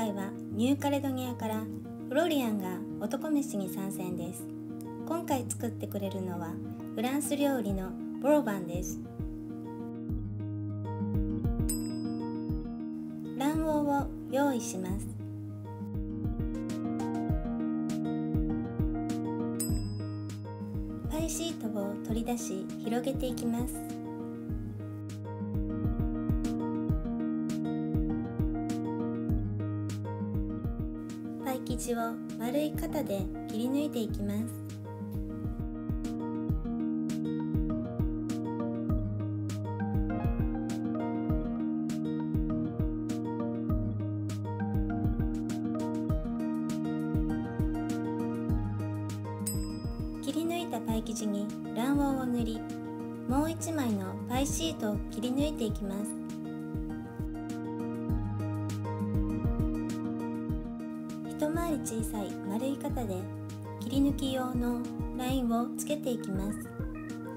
回はニューカレドニアからフロリアンが男飯に参戦です。今回作ってくれるのはフランス料理のボロバンです。卵黄を用意します。パイシートを取り出し広げていきます。パイ生地を丸い型で切り抜いていきます。切り抜いたパイ生地に卵黄を塗りもう1枚のパイシートを切り抜いていきます。小さい丸い型で切り抜き用のラインをつけていきます。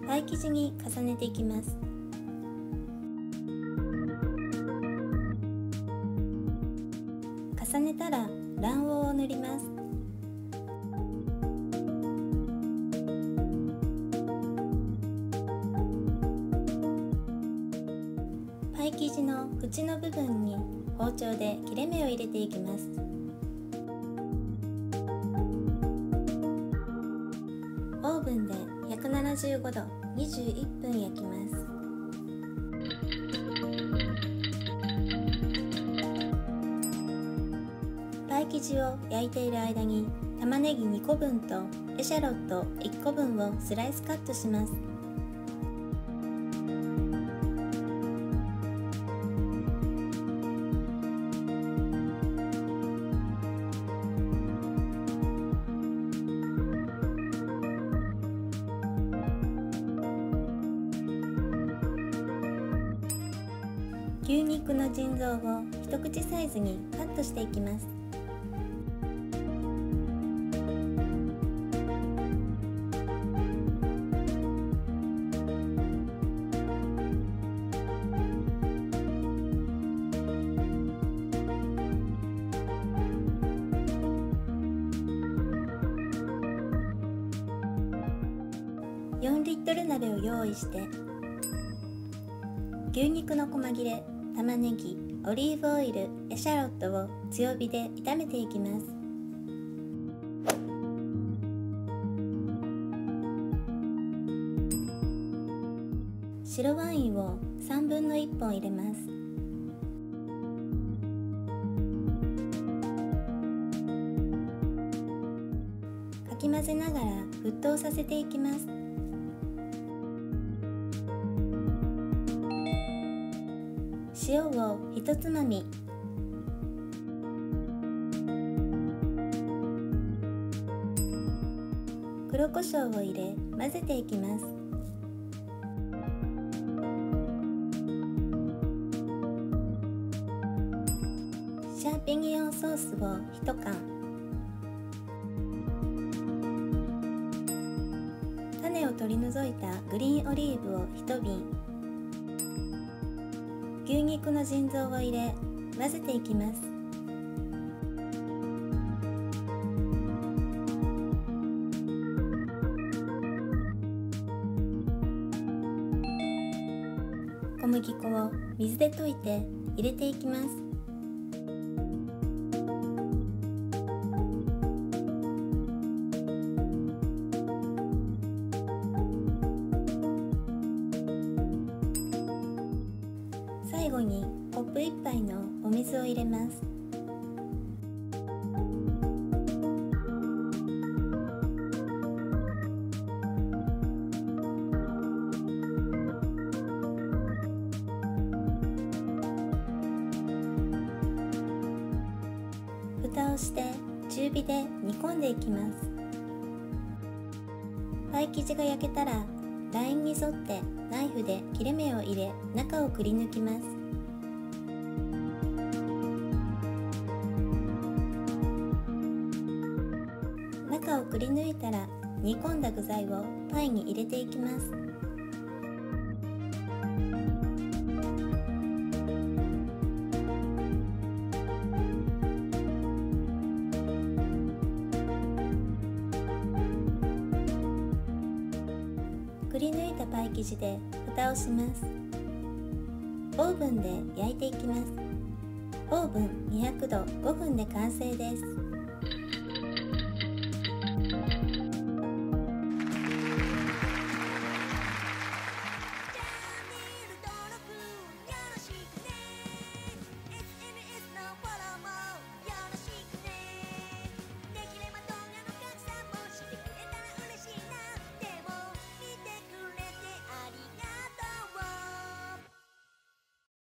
パイ生地に重ねていきます。重ねたら卵黄を塗ります。パイ生地の縁の部分に包丁で切れ目を入れていきます。75度21分焼きます。パイ生地を焼いている間に玉ねぎ2個分とエシャロット1個分をスライスカットします。牛肉の腎臓を一口サイズにカットしていきます。4リットル鍋を用意して牛肉の細切れ玉ねぎオリーブオイルエシャロットを強火で炒めていきます。白ワインを3分の1本入れます。かき混ぜながら沸騰させていきます。塩をひとつまみ。黒胡椒を入れ混ぜていきます。シャンピニオンソースを1缶。種を取り除いたグリーンオリーブを1瓶。牛肉の腎臓を入れ混ぜていきます。小麦粉を水で溶いて入れていきます。後にコップ1杯のお水を入れます。蓋をして中火で煮込んでいきます。パイ生地が焼けたらラインに沿ってナイフで切れ目を入れ中をくり抜きます。中をくり抜いたら煮込んだ具材をパイに入れていきます。くり抜いたパイ生地で蓋をします。オーブンで焼いていきます。オーブン200度5分で完成です。